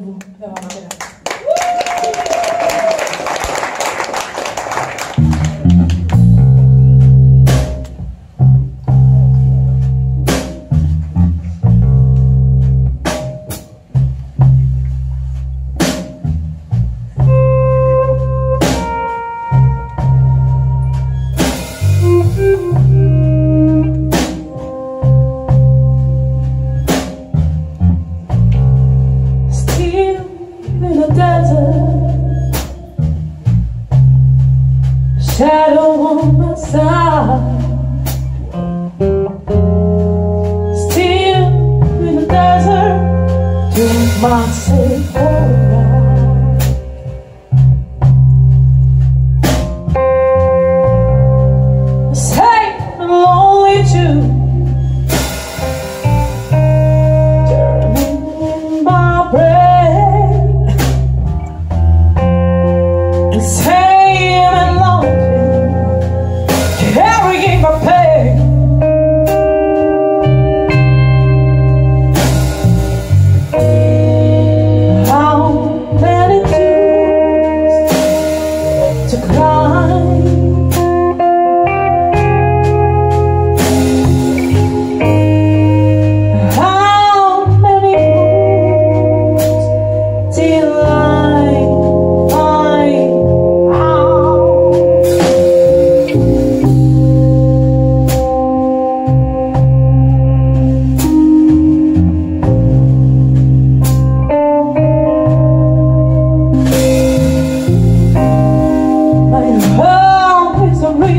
不，不要。My safe home. Oh,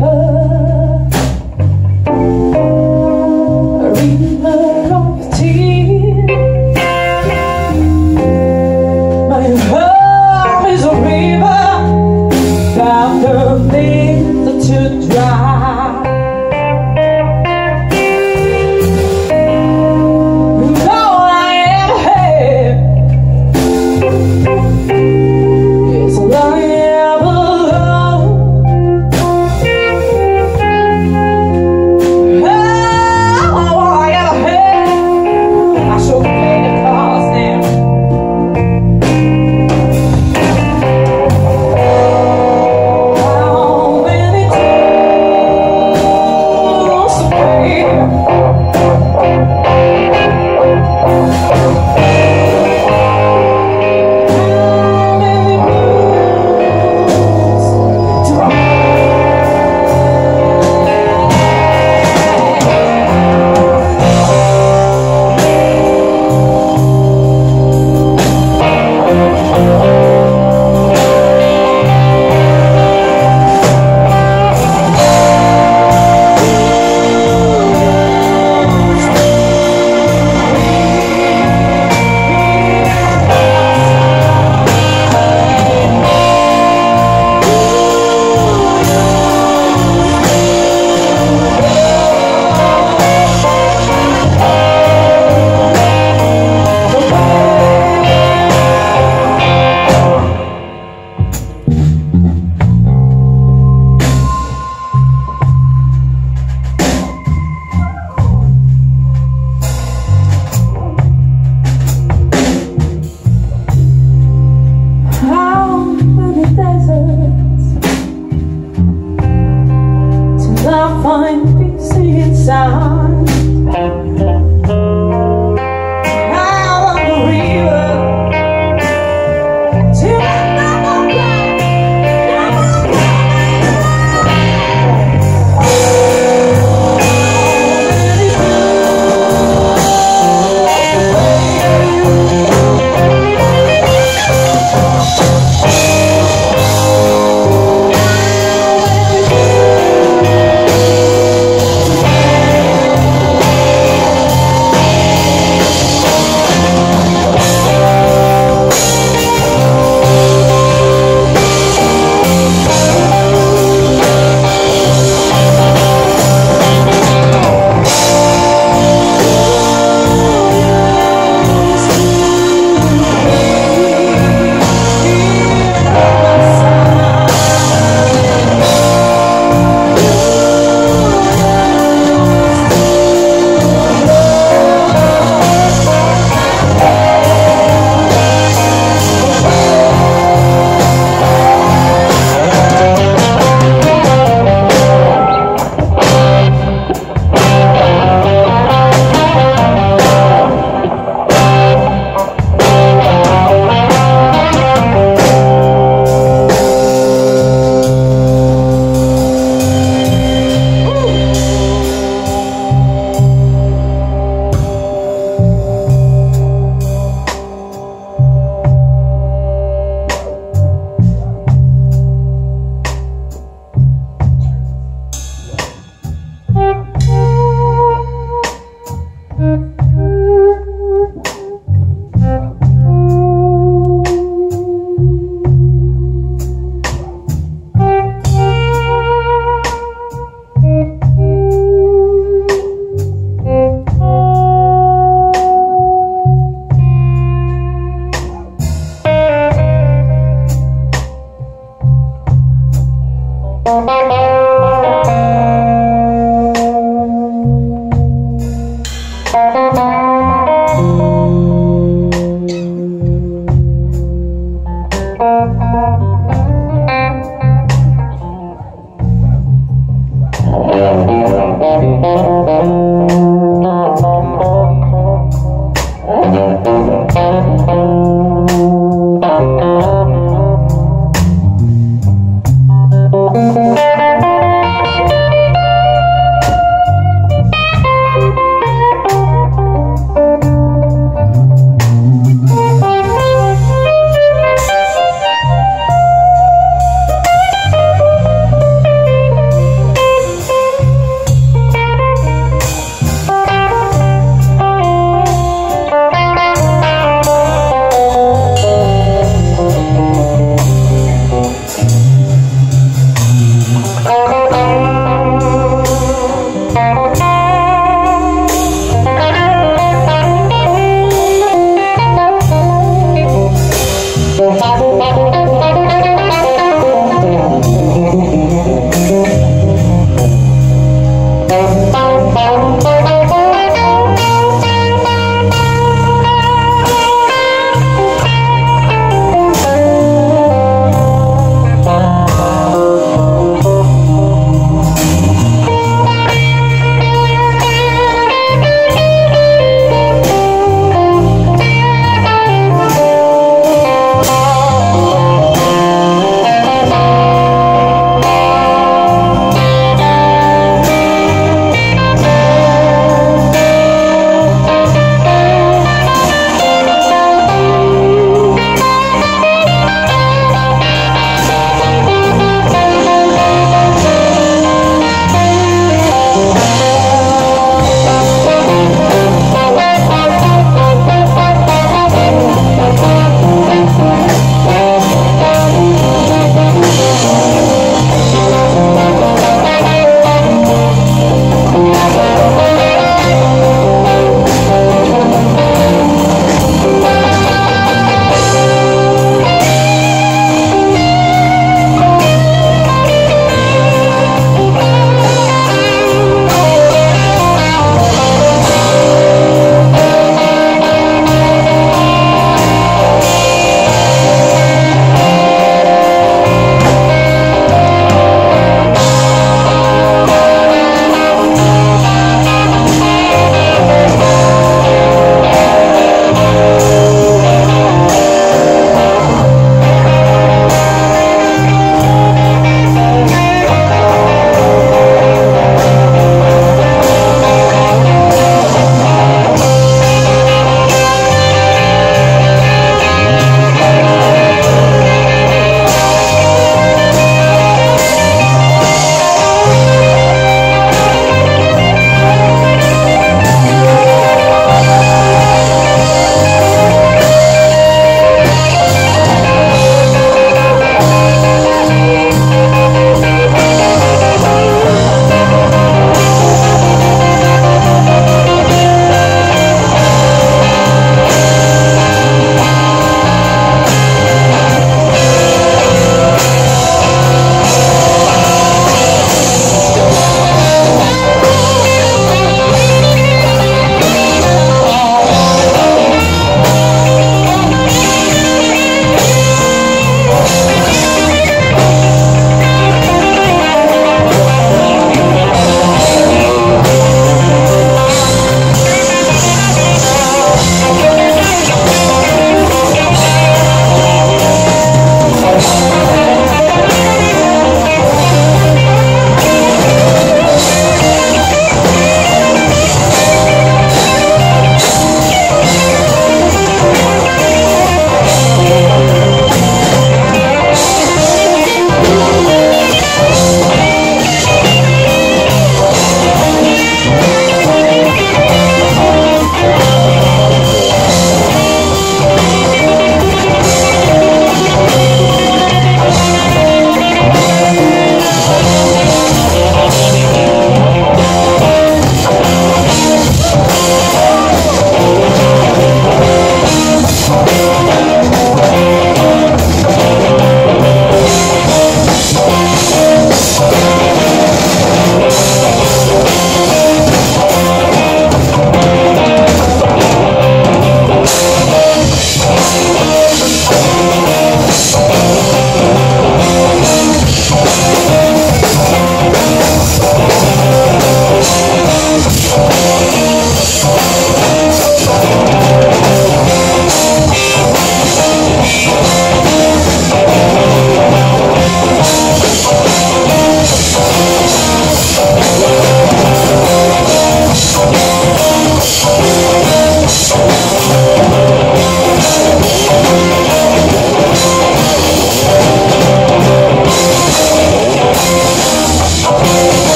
Oh.